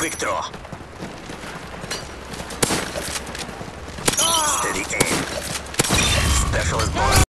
Quick draw. Ah! Steady aim. Specialist bonus.